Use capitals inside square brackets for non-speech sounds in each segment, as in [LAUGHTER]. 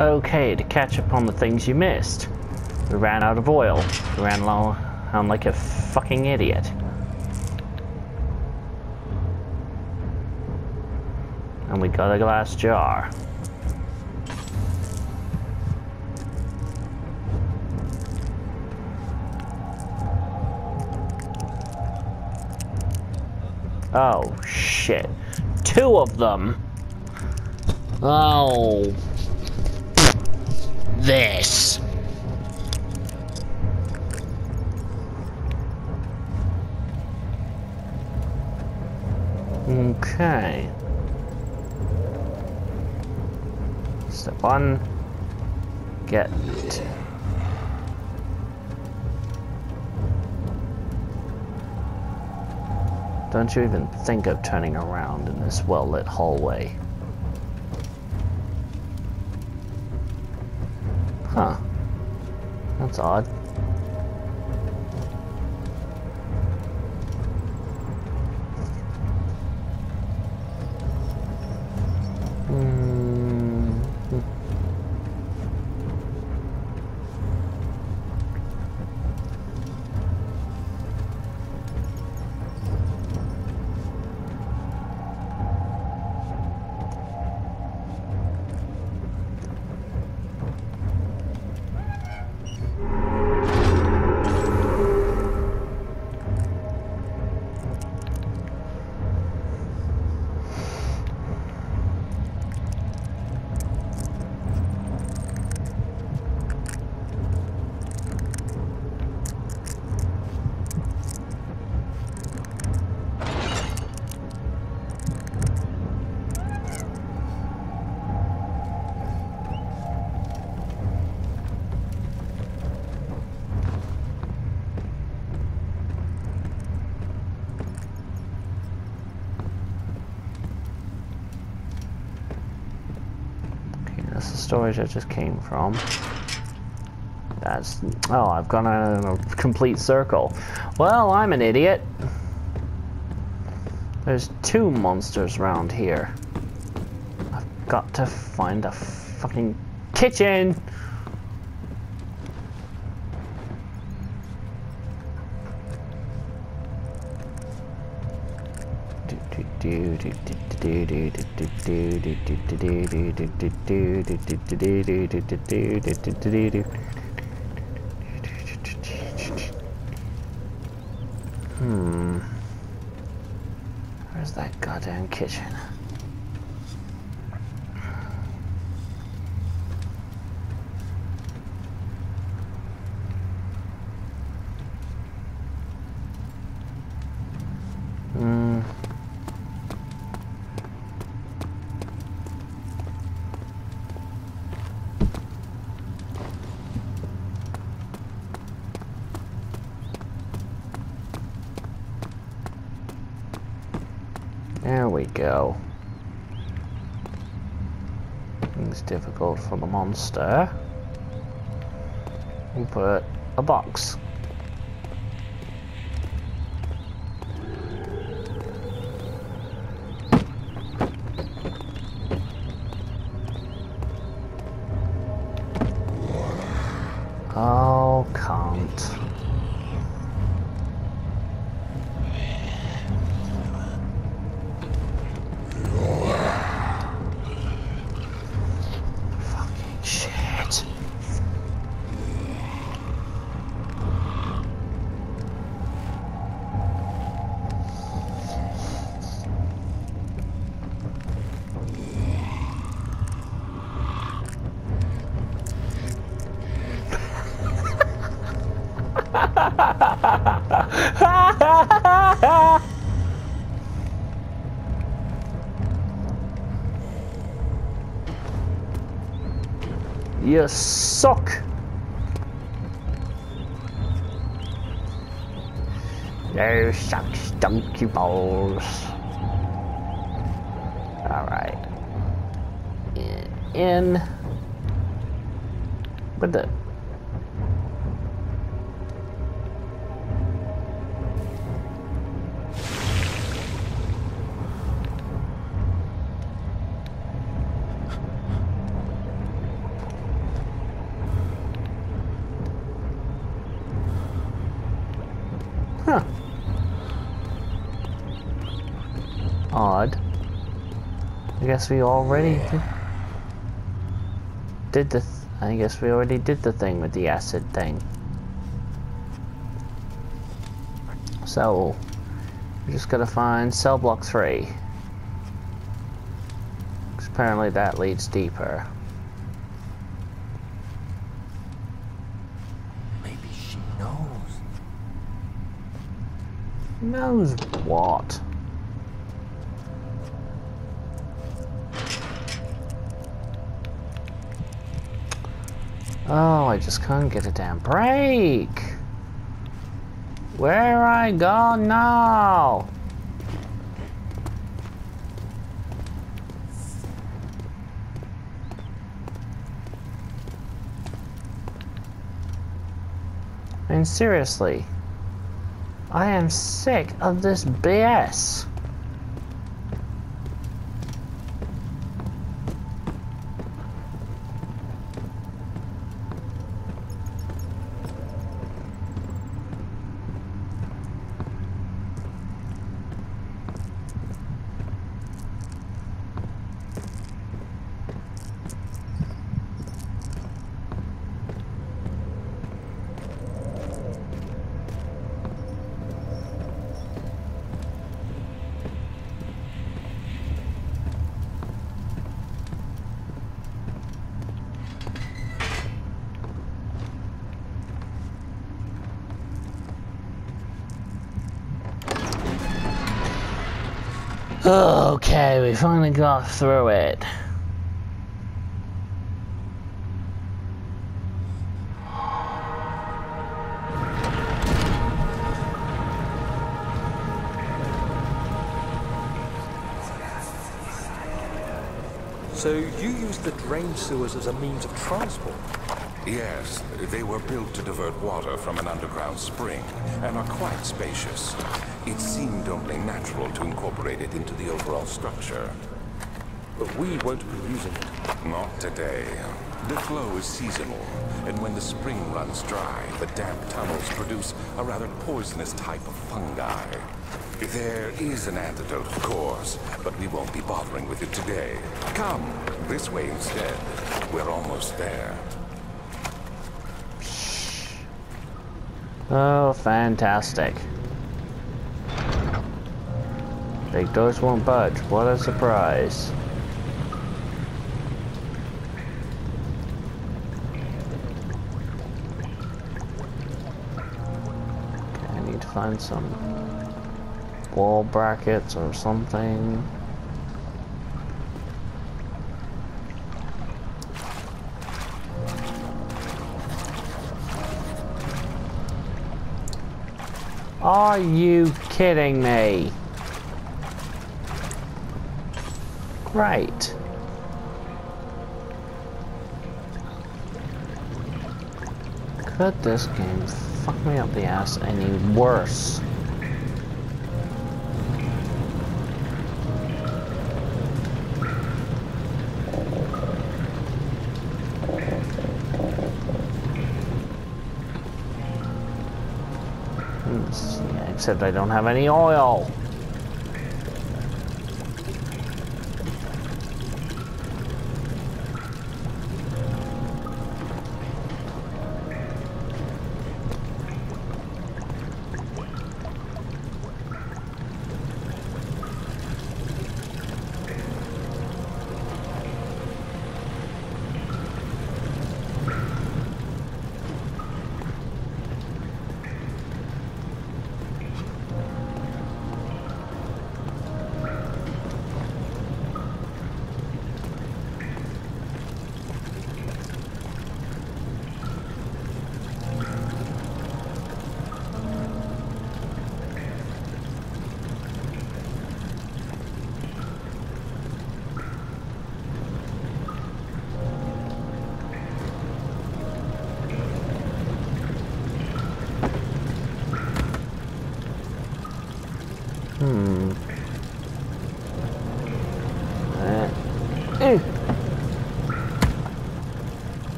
okay to catch up on the things you missed. We ran out of oil. We ran low. I'm like a fucking idiot. And we got a glass jar. Oh, shit. Two of them! Oh. This. Okay. Step one. Get Don't you even think of turning around in this well-lit hallway. Huh. That's odd. Storage I just came from. That's... Oh, I've gone a complete circle. Well, I'm an idiot. There's two monsters around here. I've got to find a fucking kitchen! Hmm. Where's that goddamn kitchen? We go. Things difficult for the monster. We'll put a box. Oh, can't. [LAUGHS] You suck. You suck, donkey balls. Alright. In. What the? Odd. I guess we already did, did the... Th I guess we already did the thing with the acid thing. So, we just gotta find cell block 3. apparently that leads deeper. Maybe she knows. Knows what? Oh, I just can't get a damn break. Where I go now? I mean, seriously. I am sick of this BS. Okay, we finally got through it. So you used the drain sewers as a means of transport? Yes, they were built to divert water from an underground spring and are quite spacious. It seemed only natural to incorporate it into the overall structure. But we won't be using it. Not today. The flow is seasonal, and when the spring runs dry, the damp tunnels produce a rather poisonous type of fungi. There is an antidote, of course, but we won't be bothering with it today. Come, this way instead. We're almost there. Oh, fantastic. Big doors won't budge. What a surprise. Okay, I need to find some wall brackets or something. Are you kidding me? Great. Could this game fuck me up the ass any worse? Hmm, except I don't have any oil.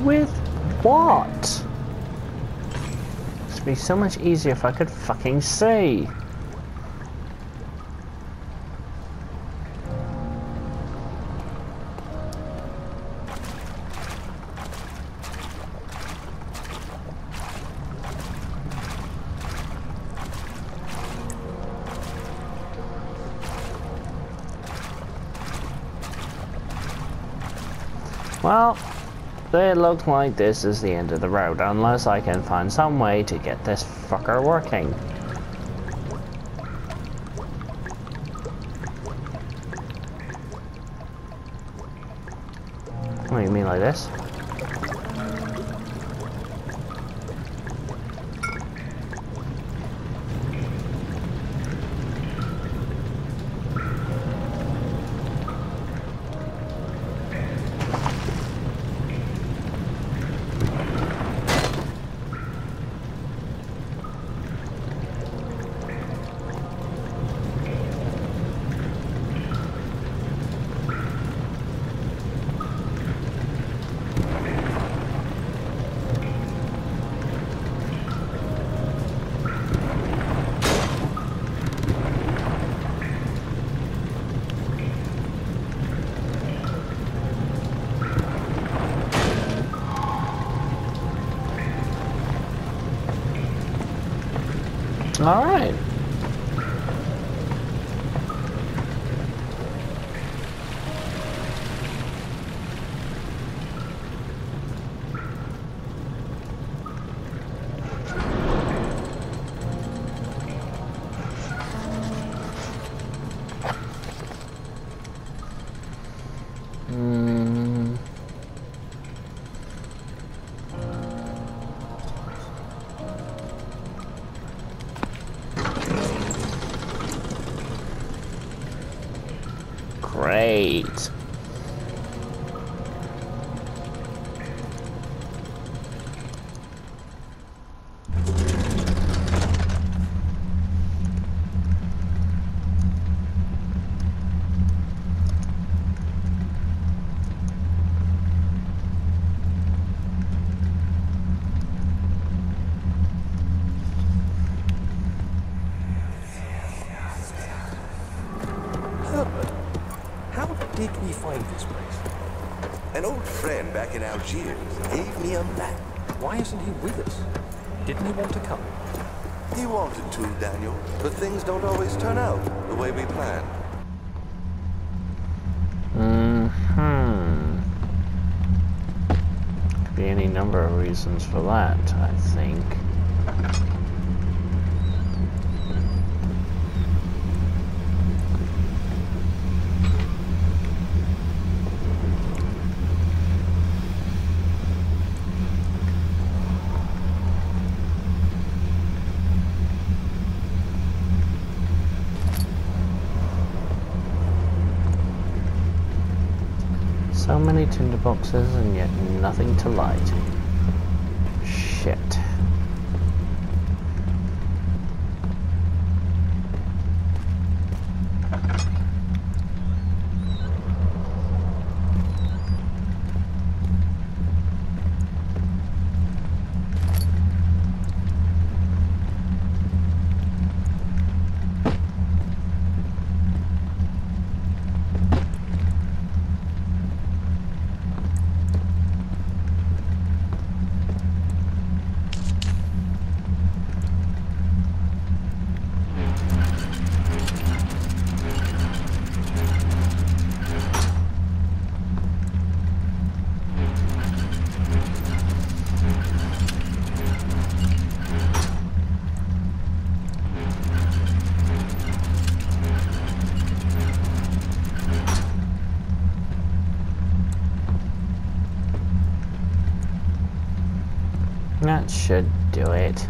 With what? It'd be so much easier if I could fucking see. Well, it looks like this is the end of the road, unless I can find some way to get this fucker working. What do you mean like this? All right. Great. Algiers gave me a map. Why isn't he with us? Didn't he want to come? He wanted to, Daniel, but things don't always turn out the way we planned. Hmm. Could be any number of reasons for that, I think. So many tinder boxes and yet nothing to light. Should do it.